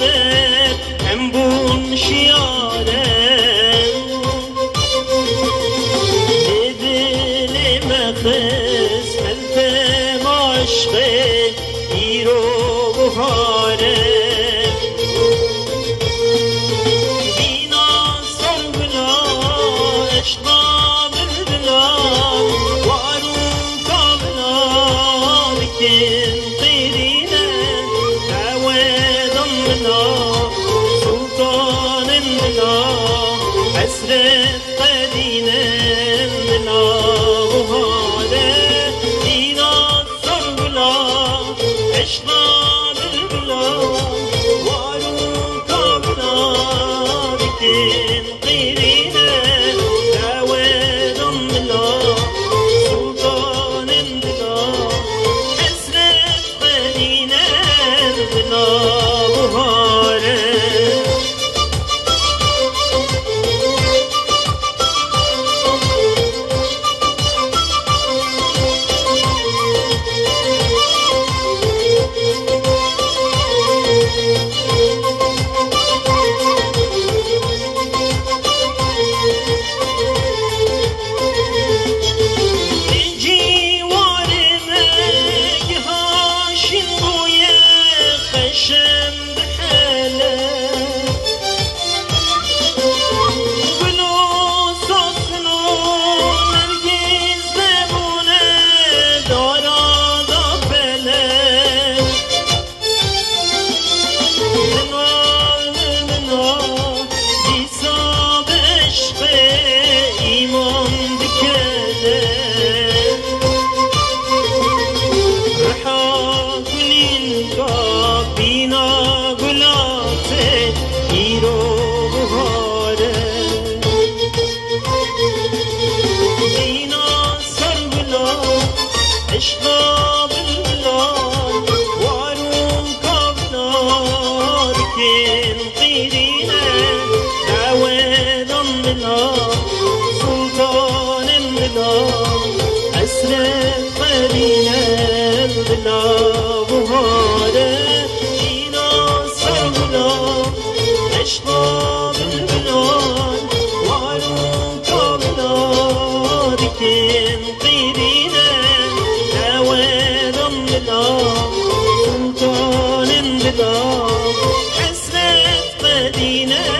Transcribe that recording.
مصیبت امبون شیاره دیدلی مخز هلتم عشقه ایرو بخار Allah تلقينا عواد منها سلطان منها أسرى قليلا بلا بهارة جينا سرمنا أشقى بالبلاد وعلوكا منا بتنقيرين مدينه